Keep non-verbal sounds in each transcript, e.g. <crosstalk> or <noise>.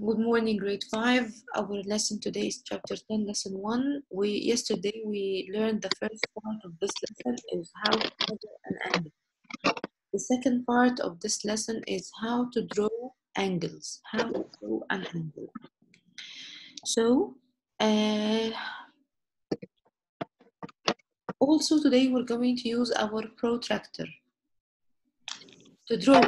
Good morning, grade 5. Our lesson today is chapter 10, lesson 1. We Yesterday we learned the first part of this lesson is how to measure an angle. The second part of this lesson is how to draw angles. How to draw an angle. So, uh, also today we're going to use our protractor to draw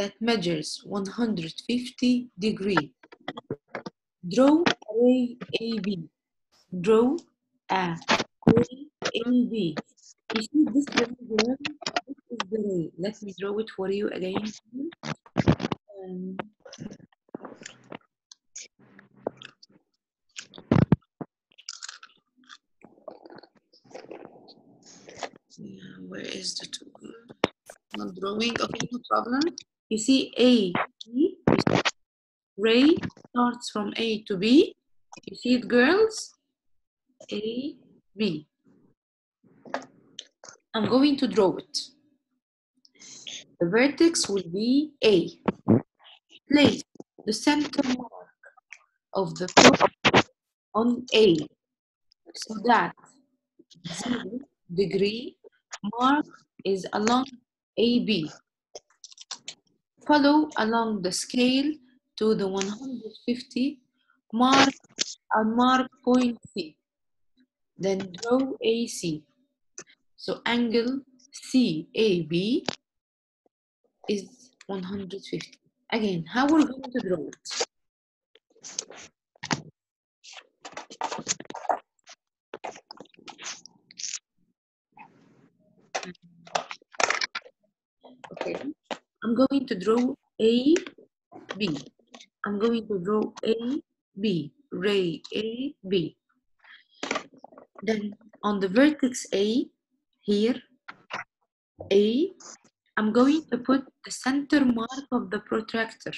that measures 150 degree. Draw a ray AB. Draw a ray AB. You see this here? This is the ray. Let me draw it for you again. Um, yeah, where is the tool? Not drawing. Okay, no problem. You see A, B, ray starts from A to B. You see it, girls? A, B. I'm going to draw it. The vertex will be A. Place the center mark of the point on A so that zero degree mark is along AB. Follow along the scale to the 150 mark and mark point C. Then draw AC. So angle CAB is 150. Again, how we're going to draw it? Okay, I'm going to draw A, B. I'm going to draw A, B, ray A, B. Then on the vertex A, here, A, I'm going to put the center mark of the protractor.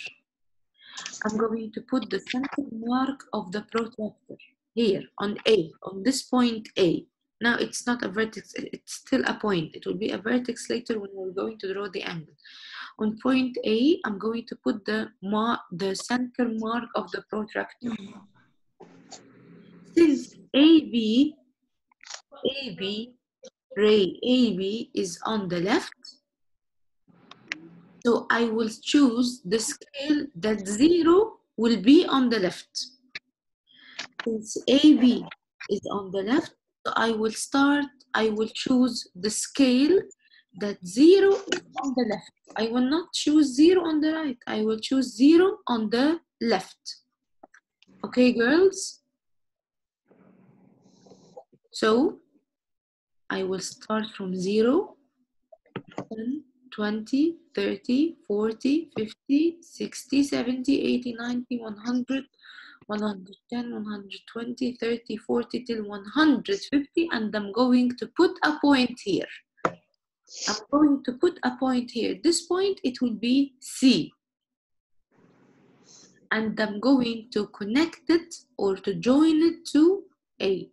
I'm going to put the center mark of the protractor here on A, on this point A. Now it's not a vertex, it's still a point. It will be a vertex later when we're going to draw the angle. On point A, I'm going to put the, the center mark of the protractor. Since AB, AB, ray AB is on the left, so I will choose the scale that zero will be on the left. Since AB is on the left, so I will start, I will choose the scale that zero on the left. I will not choose zero on the right. I will choose zero on the left. Okay, girls? So I will start from zero, 10, 20, 30, 40, 50, 60, 70, 80, 90, 100, 110, 120, 30, 40 till 150 and I'm going to put a point here. I'm going to put a point here. This point, it will be C. And I'm going to connect it or to join it to A.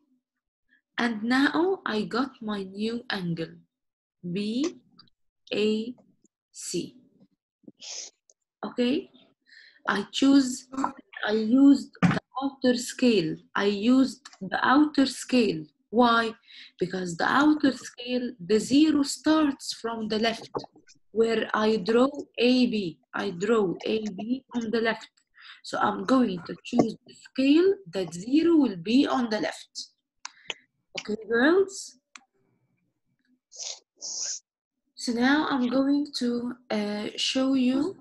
And now I got my new angle, B, A, C. Okay? I choose, I used the outer scale. I used the outer scale. Why? Because the outer scale, the zero starts from the left, where I draw AB. I draw AB on the left. So I'm going to choose the scale that zero will be on the left. Okay, girls? So now I'm going to uh, show you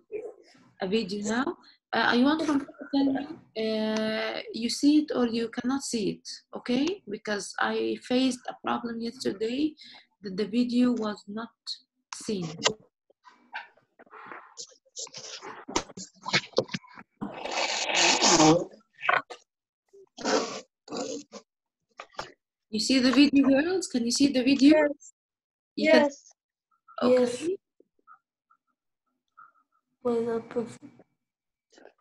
a video now. Uh, I want from you to tell me uh, you see it or you cannot see it, okay? Because I faced a problem yesterday that the video was not seen. You see the video, girls? Can you see the video? Yes. You can- Yes. okay. Yes. Perfect.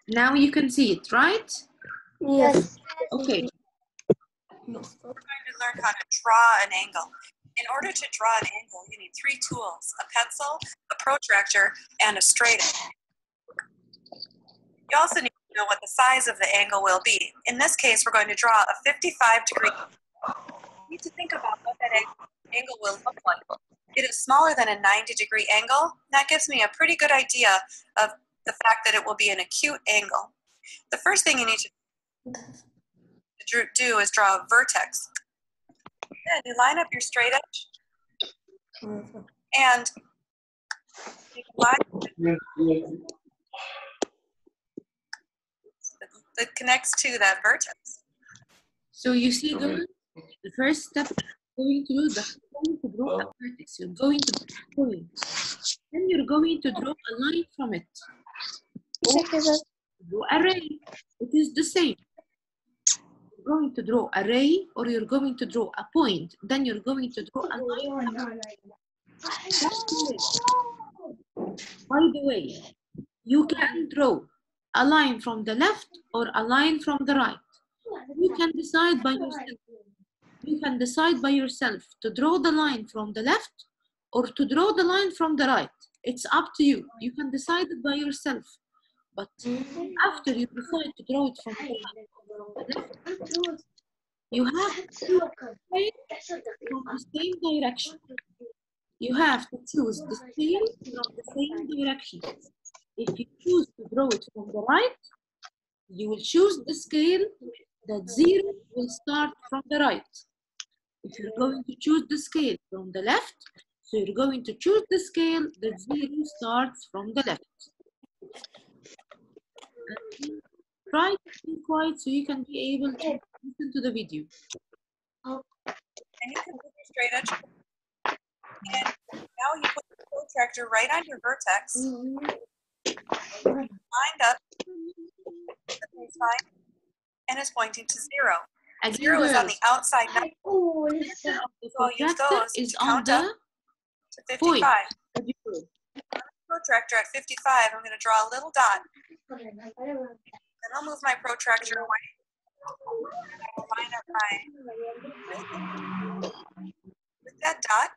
Now you can see it, right? Yes. Okay. No, stop. going to learn how to draw an angle. In order to draw an angle, you need three tools, a pencil, a protractor, and a straight edge. You also need to know what the size of the angle will be. In this case, we're going to draw a 55 degree. You need to think about what that angle will look like. It is smaller than a 90 degree angle. That gives me a pretty good idea of the fact that it will be an acute angle. The first thing you need to do is draw a vertex. Then you line up your straight edge and you line that connects to that vertex. So you see, guys, the first step going to do the going to draw a vertex. You're going to draw point. Then you're going to draw a line from it. Draw a ray. It is the same. You're going to draw a ray or you're going to draw a point. Then you're going to draw a line. By the way, you can draw a line from the left or a line from the right. You can decide by yourself. You can decide by yourself to draw the line from the left or to draw the line from the right. It's up to you. You can decide it by yourself. But after you decide to draw it from the right, from the left, you have to from the same direction. You have to choose the scale from the same direction. If you choose to draw it from the right, you will choose the scale that zero will start from the right. If you're going to choose the scale from the left, so you're going to choose the scale that zero starts from the left. Try to be quiet so you can be able to listen to the video. And you can move your straight edge. And now you put the protractor right on your vertex, lined up the baseline, and it's pointing to zero. Again, Zero is on the outside number the We'll use those is to on count up. to 55. what do you do? Protractor at 55, I'm going to draw a little dot. Then I'll move my protractor away. And line up my with that dot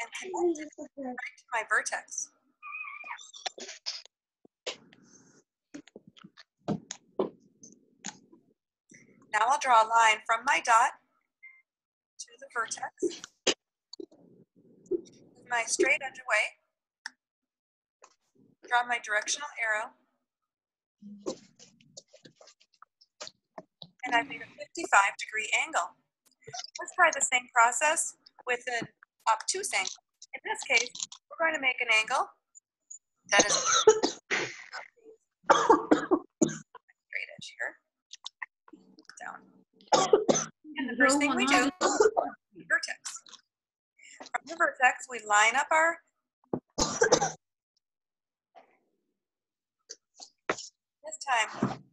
and connect it right to my vertex. Now I'll draw a line from my dot to the vertex. My straight edge away. Draw my directional arrow. And I've made a 55 degree angle. Let's try the same process with an obtuse angle. In this case, we're going to make an angle that is <coughs> straight edge here. Down. And the first thing we do, vertex. From the vertex, we line up our this time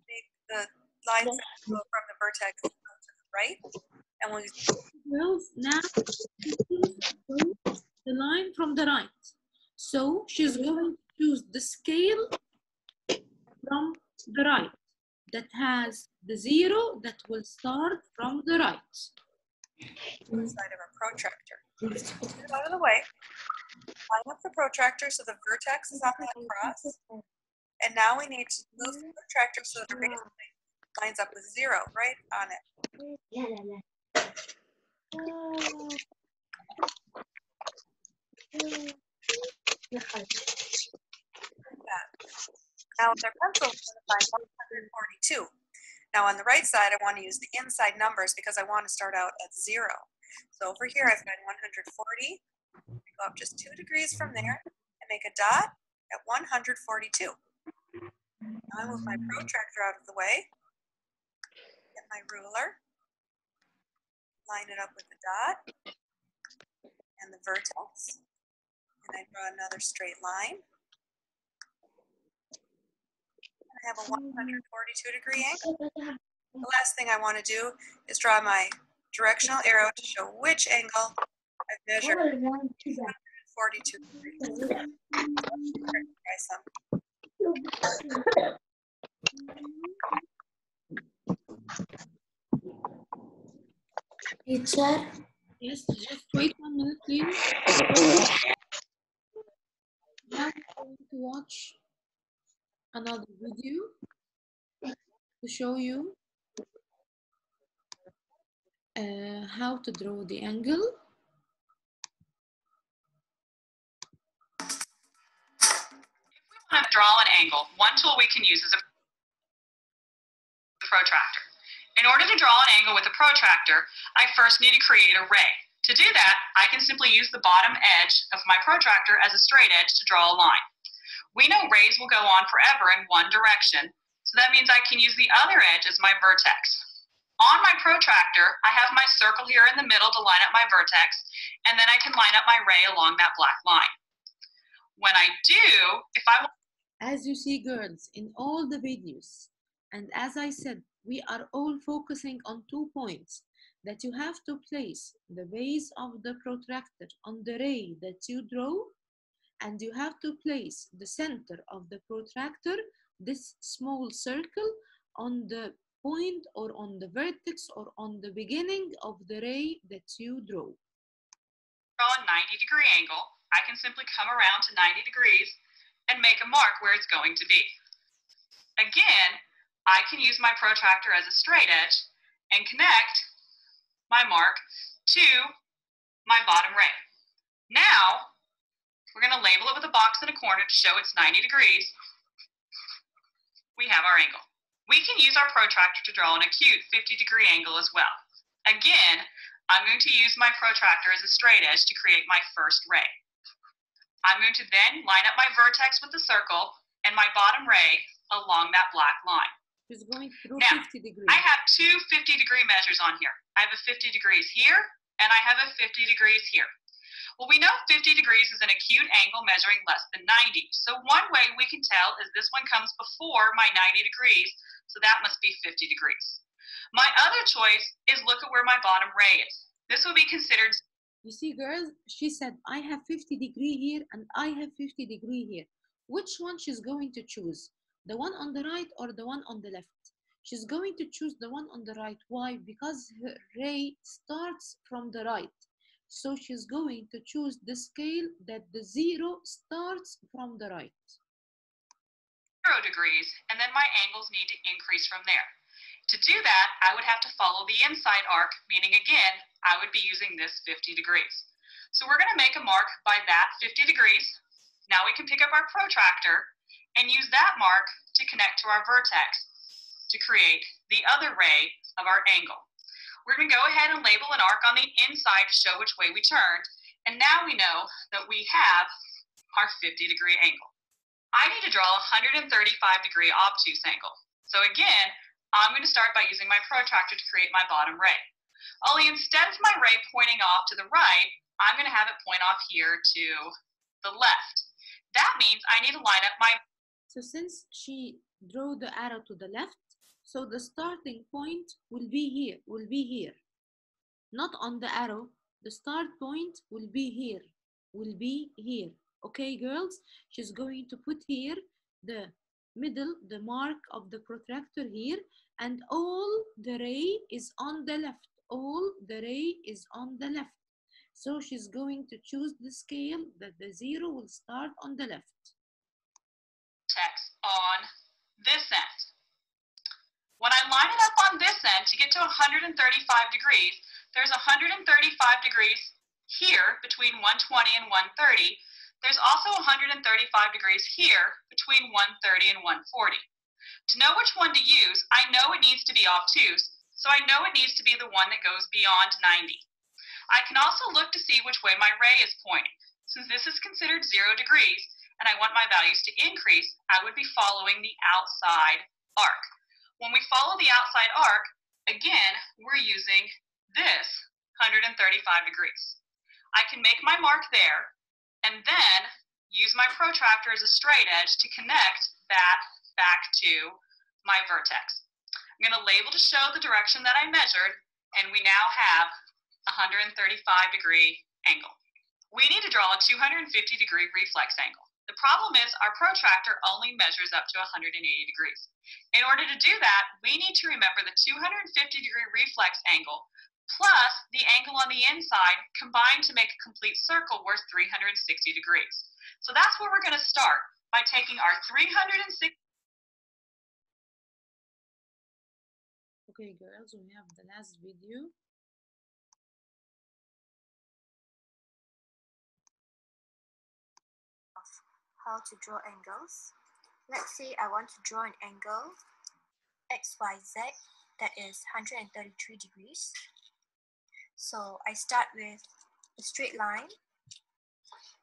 make the lines go from the vertex to the right, and we'll use now the line from the right. So she's going to choose the scale from the right that has the zero that will start from the right. the side of a protractor. Get out of the way. Line up the protractor so the vertex is on that cross. And now we need to move the protractor so the baseline lines up with zero right on it. Now with our pencil, we're going to find 142. Now on the right side, I want to use the inside numbers because I want to start out at zero. So over here, I've got 140. I go up just two degrees from there and make a dot at 142. Now I move my protractor out of the way, get my ruler, line it up with the dot and the vertex, and I draw another straight line. I have a 142 degree angle. The last thing I want to do is draw my directional arrow to show which angle I've measured 42 degrees. Teacher, Yes, just wait one minute, please. Now I'm going to watch another video to show you uh, how to draw the angle. If we want to draw an angle, one tool we can use is a protractor. In order to draw an angle with a protractor, I first need to create a ray. To do that, I can simply use the bottom edge of my protractor as a straight edge to draw a line. We know rays will go on forever in one direction, so that means I can use the other edge as my vertex. On my protractor, I have my circle here in the middle to line up my vertex, and then I can line up my ray along that black line. When I do, if I As you see, girls, in all the videos, and as I said, we are all focusing on two points that you have to place the base of the protractor on the ray that you draw, and you have to place the center of the protractor, this small circle, on the point or on the vertex or on the beginning of the ray that you draw. draw a 90 degree angle, I can simply come around to 90 degrees and make a mark where it's going to be. Again, I can use my protractor as a straight edge and connect my mark to my bottom ray. Now, we're going to label it with a box in a corner to show it's 90 degrees. We have our angle. We can use our protractor to draw an acute 50 degree angle as well. Again, I'm going to use my protractor as a straight edge to create my first ray. I'm going to then line up my vertex with the circle and my bottom ray along that black line. She's going through Now, 50 degrees. I have two 50 degree measures on here. I have a 50 degrees here and I have a 50 degrees here. Well, we know 50 degrees is an acute angle measuring less than 90. So one way we can tell is this one comes before my 90 degrees, so that must be 50 degrees. My other choice is look at where my bottom ray is. This would be considered You see, girls, she said, I have 50 degree here and I have 50 degree here. Which one she's going to choose? The one on the right or the one on the left? She's going to choose the one on the right. Why? Because her ray starts from the right. So she's going to choose the scale that the zero starts from the right. Zero degrees, and then my angles need to increase from there. To do that, I would have to follow the inside arc, meaning again, I would be using this 50 degrees. So we're going to make a mark by that 50 degrees. Now we can pick up our protractor and use that mark to connect to our vertex to create the other ray of our angle. We're going to go ahead and label an arc on the inside to show which way we turned. And now we know that we have our 50 degree angle. I need to draw a 135 degree obtuse angle. So again, I'm going to start by using my protractor to create my bottom ray. Only instead of my ray pointing off to the right, I'm going to have it point off here to the left. That means I need to line up my So since she drew the arrow to the left, so the starting point will be here, will be here. Not on the arrow, the start point will be here, will be here. Okay, girls? She's going to put here the middle, the mark of the protractor here, and all the ray is on the left. All the ray is on the left. So she's going to choose the scale that the zero will start on the left. vertex on this end. When I line it up on this end to get to 135 degrees, there's 135 degrees here between 120 and 130. There's also 135 degrees here between 130 and 140. To know which one to use, I know it needs to be obtuse, so I know it needs to be the one that goes beyond 90. I can also look to see which way my ray is pointing. Since this is considered zero degrees, and I want my values to increase, I would be following the outside arc. When we follow the outside arc, again, we're using this 135 degrees. I can make my mark there and then use my protractor as a straight edge to connect that back to my vertex. I'm going to label to show the direction that I measured, and we now have a 135 degree angle. We need to draw a 250 degree reflex angle. The problem is our protractor only measures up to 180 degrees. In order to do that, we need to remember the 250 degree reflex angle plus the angle on the inside combined to make a complete circle worth 360 degrees. So that's where we're going to start by taking our 360 Okay girls, we have the last video. How to draw angles. Let's say I want to draw an angle XYZ that is 133 degrees so I start with a straight line,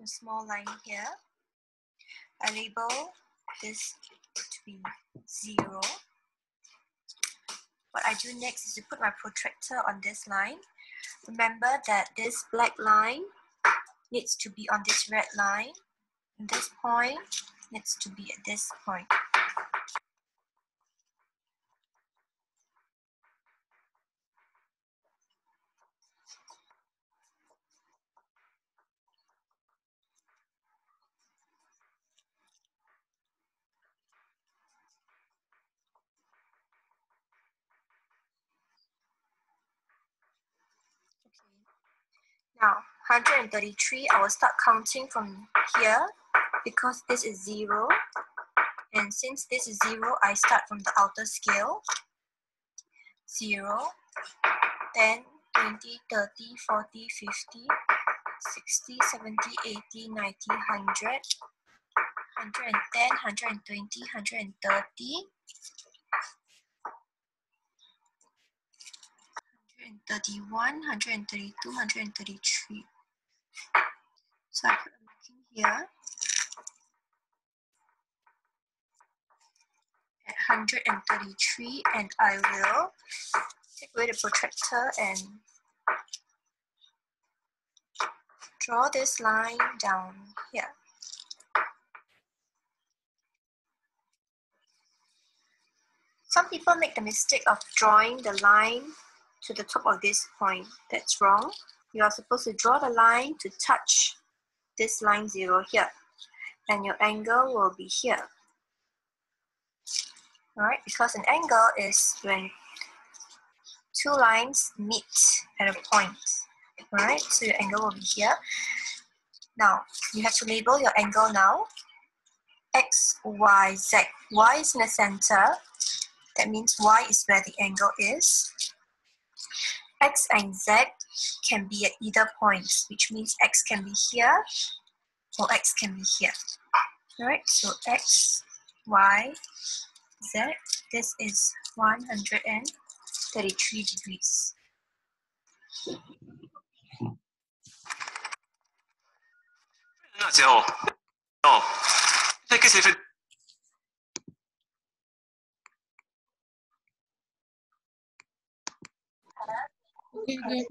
a small line here. I label this to be zero. What I do next is to put my protractor on this line. Remember that this black line needs to be on this red line and this point needs to be at this point. Okay. Now, 133, I will start counting from here because this is 0. And since this is 0, I start from the outer scale. 0, 10, 20, 30, 40, 50, 60, 70, 80, 90, 100, 110, 120, 130, 131, 132, 133. So I put a marking here. At 133 and I will take away the protractor and draw this line down here. Some people make the mistake of drawing the line to the top of this point. That's wrong. You are supposed to draw the line to touch this line zero here. And your angle will be here. Alright, because an angle is when two lines meet at a point. Alright, so your angle will be here. Now, you have to label your angle now. X, Y, Z. Y is in the center. That means Y is where the angle is x and z can be at either point, which means x can be here or x can be here. All right, so x, y, z, this is 133 degrees. No, no. Obrigado.